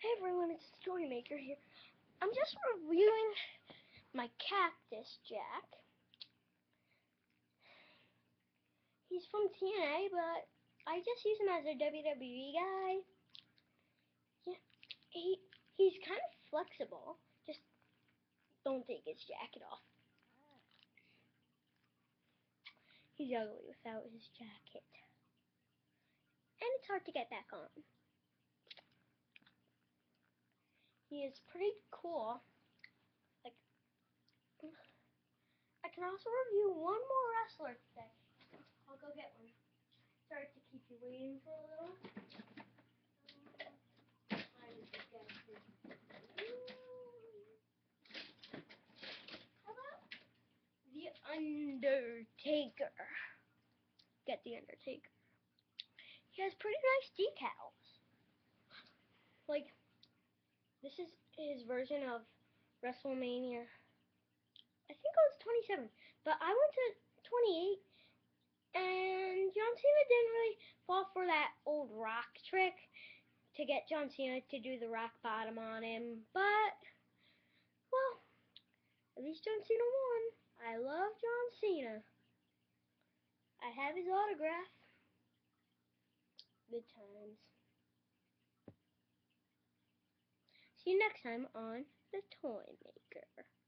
Hey everyone, it's Storymaker here. I'm just reviewing my Cactus Jack. He's from TNA, but I just use him as a WWE guy. Yeah, he he's kind of flexible. Just don't take his jacket off. He's ugly without his jacket. And it's hard to get back on. He is pretty cool. Like, I can also review one more wrestler today. I'll go get one. Sorry to keep you waiting for a little. How about the Undertaker? Get the Undertaker. He has pretty nice decals. Like, this is his version of WrestleMania. I think it was 27, but I went to 28, and John Cena didn't really fall for that old rock trick to get John Cena to do the rock bottom on him, but, well, at least John Cena won. I love John Cena. I have his autograph. Good times. You next time on The Toy Maker.